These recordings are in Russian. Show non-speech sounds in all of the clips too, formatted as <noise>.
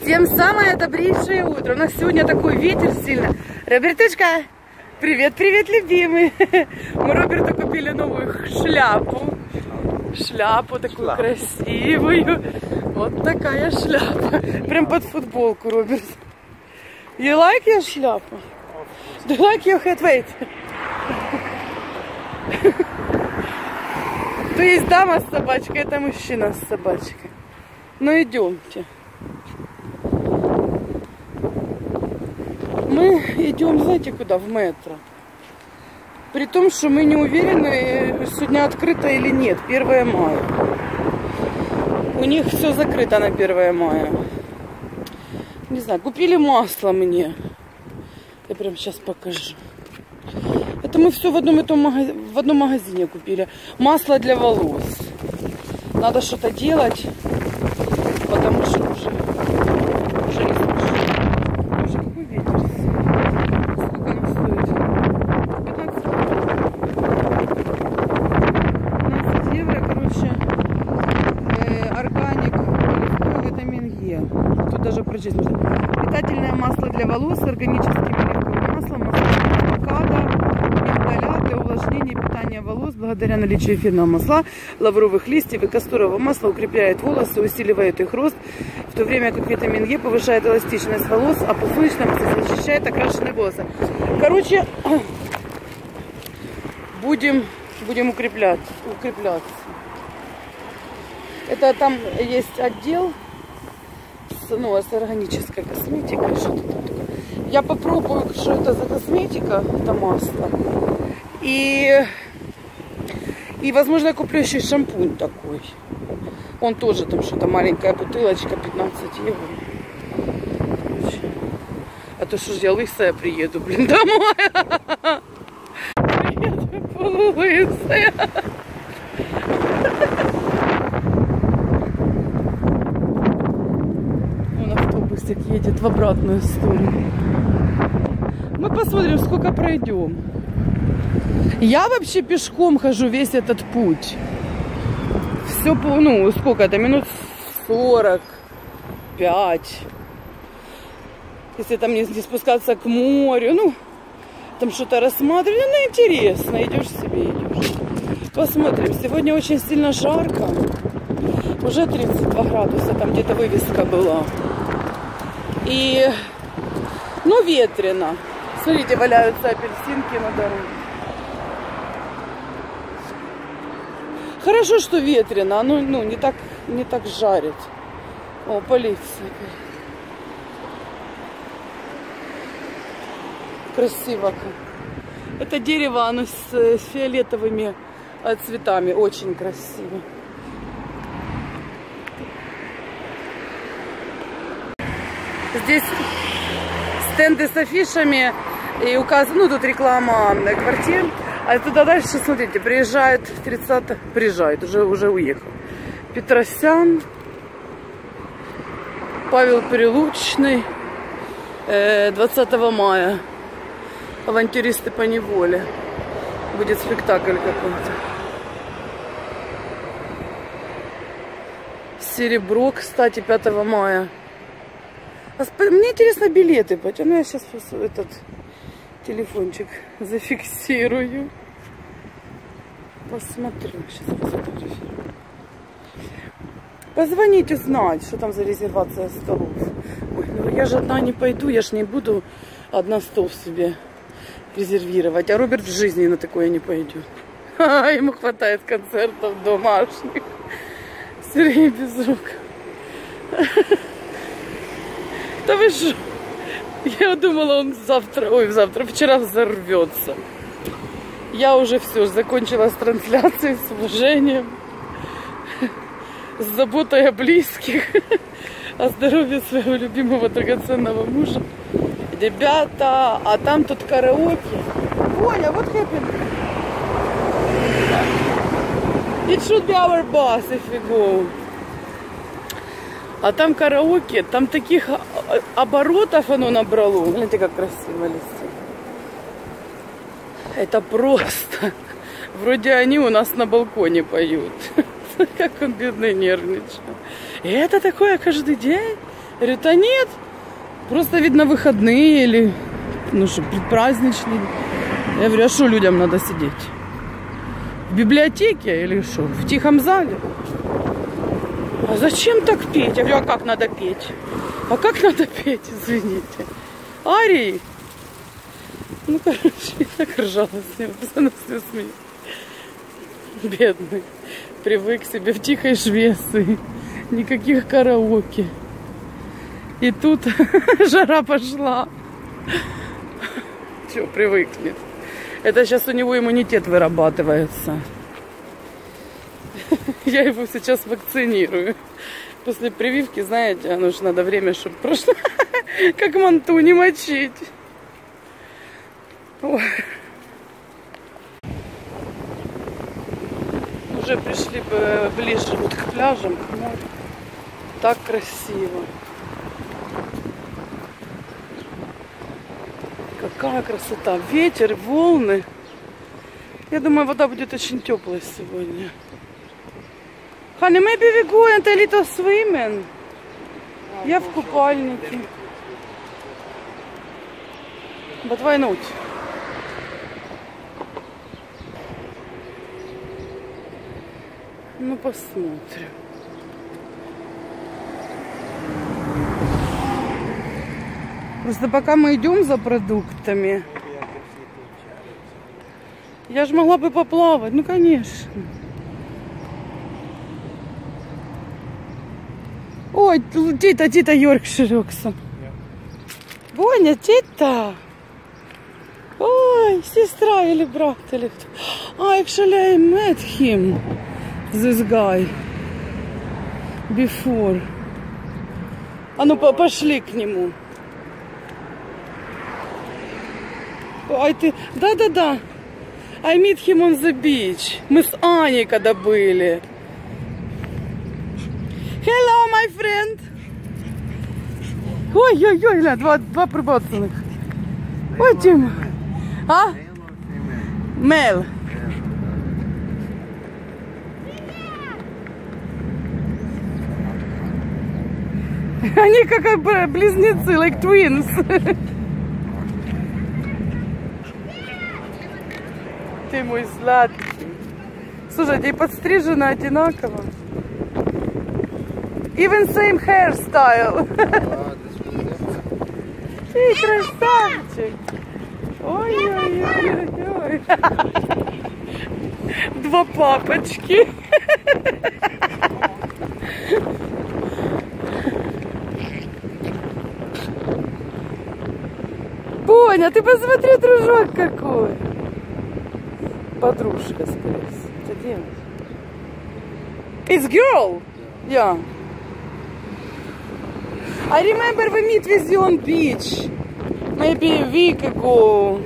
Всем самое добрейшее утро. У нас сегодня такой ветер сильно. Робертышка, привет, привет, любимый. <laughs> Мы Роберту купили новую шляпу. Шляпу такую Шляпу. красивую. Вот такая шляпа. Прям под футболку, Роберт. You like your шляпу? Do you like your head? Wait. <laughs> То есть дама с собачкой, это мужчина с собачкой. Ну идемте. Мы идем, знаете, куда? В метро. При том, что мы не уверены, сегодня открыто или нет. 1 мая. У них все закрыто на 1 мая. Не знаю, купили масло мне. Я прям сейчас покажу. Это мы все в одном, этом магази- в одном магазине купили. Масло для волос. Надо что-то делать, потому что уже, уже не слышу. Боже, какой ветер. Сколько оно стоит? 15 15 евро, короче, э, органик, оливковый витамин Е. Тут даже прочесть можно. Питательное масло для волос органическим оливковым маслом, масло авокадо, миндаля для увлажнения и питания волос благодаря наличию эфирного масла, лавровых листьев и касторового масла укрепляет волосы, усиливает их рост, в то время как витамин Е повышает эластичность волос, а пушечность защищает окрашенные волосы. Короче, <clears throat> будем, будем укреплять, укрепляться. Это там есть отдел с, ну, с органической косметикой. Что там такое. Я попробую, что это за косметика, это масло. И, и возможно, я куплю еще и шампунь такой. Он тоже там что-то маленькая бутылочка, 15 евро. А то что ж я лысая приеду, блин, домой. <laughs> Приеду полулысая. Обратную сторону. Мы посмотрим, сколько пройдем. Я вообще пешком хожу весь этот путь. Все, ну, сколько это, минут 45. Если там не, не спускаться к морю, ну, там что-то рассматривать, ну, интересно, идешь себе, идешь. Посмотрим. Сегодня очень сильно жарко. Уже 32 градуса, там где-то вывеска была. И, ну, ветрено. Смотрите, валяются апельсинки на дороге. Хорошо, что ветрено, оно ну, не, так, не так жарит. О, полиция. Красиво. Это дерево, оно с, э, фиолетовыми э, цветами. Очень красиво. Здесь стенды с афишами и указано, ну тут реклама э, квартир. А туда дальше, смотрите, приезжает 30 приезжает, уже, уже уехал. Петросян, Павел Прилучный, э, 20 мая. Авантюристы по неволе. Будет спектакль какой-то. Серебро, кстати, 5 мая. А Мне интересно билеты, почему я сейчас этот телефончик <laughs> зафиксирую. Посмотрю, сейчас посмотрю. Позвонить узнать, что там за резервация столов. Ой, ну я же одна не пойду, я ж не буду одна стол себе резервировать. А Роберт в жизни на такое не пойдет. <laughs> Ха, Ему хватает концертов домашних. <laughs> Сергей Безруков. Да вы что? Я думала, он завтра, ой, завтра, вчера взорвется. Я уже все, закончила с трансляцией, с уважением, с заботой о близких, о здоровье своего любимого драгоценного мужа. Ребята, а там тут караоке. Оля, what happened? It should be our bus if we go. А там караоке, там таких оборотов оно набрало. Смотрите, как красиво листья. Это просто. Вроде они у нас на балконе поют. <laughs> Как он бедный нервничает. И это такое каждый день. Я говорю, нет, просто, видно, выходные или, ну что, предпраздничные. Я говорю, а что людям надо сидеть? В библиотеке или что? В тихом зале? А зачем так петь? Я говорю, а как надо петь? А как надо петь, извините? Арии? Ну, короче, я так ржала с ним, постоянно все смеюсь. Бедный. Привык себе в тихой Швеции. Никаких караоке. И тут <laughs> жара пошла. Все, привыкнет. Это сейчас у него иммунитет вырабатывается. <laughs> Я его сейчас вакцинирую. После прививки, знаете, оно же надо время, чтобы прошло. <laughs> Как манту не мочить. Уже пришли бы ближе вот к пляжам, к морю. Так красиво. Какая красота. Ветер, волны. Я думаю, вода будет очень теплая сегодня. Honey, maybe we go and a little swimming. Я в купальнике. But? Ну, посмотрим. Просто пока мы идем за продуктами, я же могла бы поплавать. Ну, конечно. Ой, тита, тита Йоркширокса. Боня, тита. Ой, сестра или брат или кто. А, actually I met him, this guy, before. А ну, по- пошли к нему. Ай, ты... Да-да-да. I meet him on the beach. Мы с Аней когда были. Ой-ой-ой, ля, два, два прибацаних. Ой, Тим. А? Мел. Они как б- близнецы, like twins. Ты мой сладкий. Слушайте, и подстрижено одинаково. Even same hairstyle. <laughs> Ты красавчик. Ой-ой-ой. Два папочки. Боня, ты посмотри, дружок какой. Подружка, скорее всего. It's girl. Yeah. I remember we meet with you on beach. Maybe a week ago.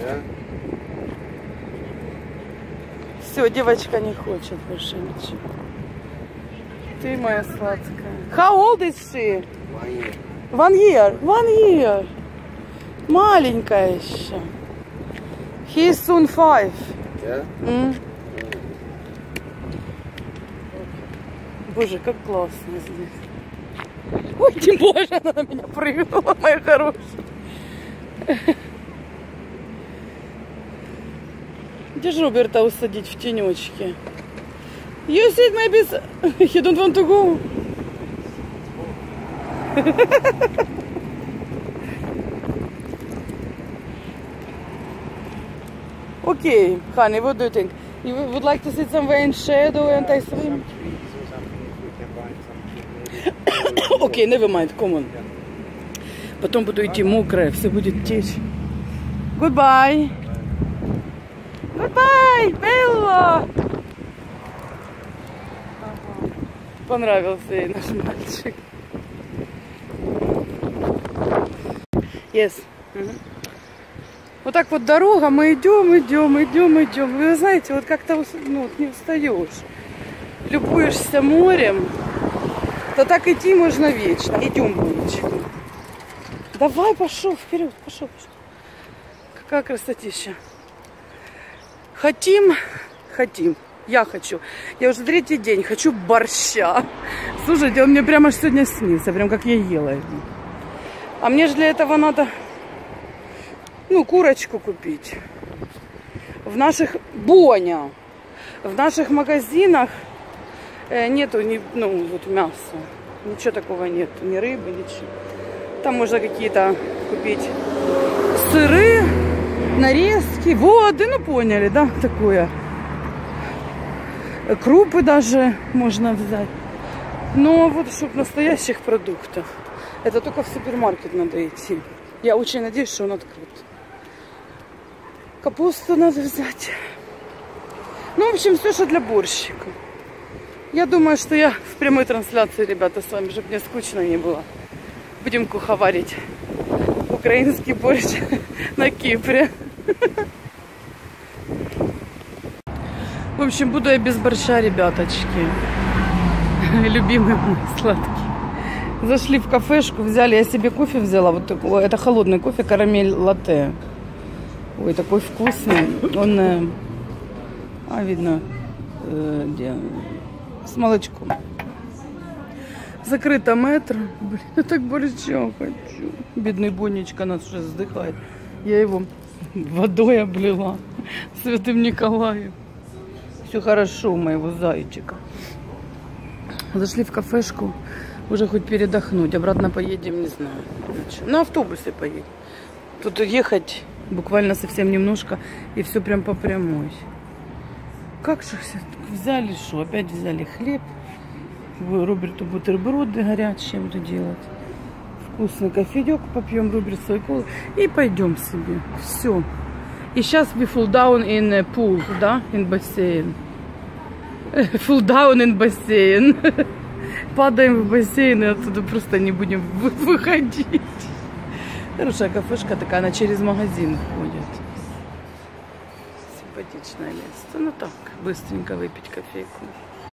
Все, девочка не хочет больше ничего. Ты моя сладкая. How old is she? One year. One year. Маленькая еще. He is soon five. Yeah? М. Боже, как классно здесь. Ой, тем более она на меня прыгнула, моя хорошая. Где же Роберта усадить в тенечке? You said maybe s- he don't want to go. Okay, honey, what do you think? You would like to sit somewhere in shadow and I swim? <coughs> Окей, never mind, come on. Потом буду идти мокрая, все будет течь. Goodbye. Goodbye, Белла. Понравился ей наш мальчик. Yes. Вот так вот дорога, мы идем, идем, идем, идем. Вы знаете, вот как-то ну, вот не устаешь. Любуешься морем, то так идти можно вечно. Идем, Бонечка. Давай, пошел вперед, пошел, пошел. Какая красотища. Хотим, хотим. Я хочу. Я уже третий день хочу борща. Слушайте, он мне прямо сегодня снился, прям как я ела. А мне же для этого надо, ну, курочку купить. В наших, Боня, в наших магазинах нету, ни, ну, вот мяса. Ничего такого нет, ни рыбы, ничего. Там можно какие-то купить сыры, нарезки, воды, ну поняли, да, такое. Крупы даже можно взять. Но вот чтобы настоящих продуктов, это только в супермаркет надо идти. Я очень надеюсь, что он открыт. Капусту надо взять. Ну, в общем, все, что для борщика. Я думаю, что я в прямой трансляции, ребята, с вами, чтобы мне скучно не было. Будем куховарить украинский борщ <laughs> на Кипре. В общем, буду я без борща, ребяточки. <laughs> Любимый мой сладкий. Зашли в кафешку, взяли, я себе кофе взяла, вот такой, это холодный кофе, карамель латте. Ой, такой вкусный. Он, э, а видно, э, где, с молочком. Закрыто метро. Блин, я так борща хочу. Бедный Бонечка нас уже вздыхает. Я его водой облила. Святым Николаем. Все хорошо у моего зайчика. Зашли в кафешку. Уже хоть передохнуть. Обратно поедем, не знаю. На автобусе поедем. Тут ехать буквально совсем немножко. И все прям по прямой. Как же все взяли, что? Опять взяли хлеб. Роберту бутерброды горячие буду делать. Вкусный кофеек попьем, Роберт свой колы. И пойдем себе. Все. И сейчас we fall down in a pool, да? In бассейн. <laughs> Fall down in бассейн. <laughs> Падаем в бассейн и оттуда просто не будем <laughs> выходить. Хорошая кафешка такая, она через магазин входит. Симпатичное место. Ну так, быстренько выпить кофейку.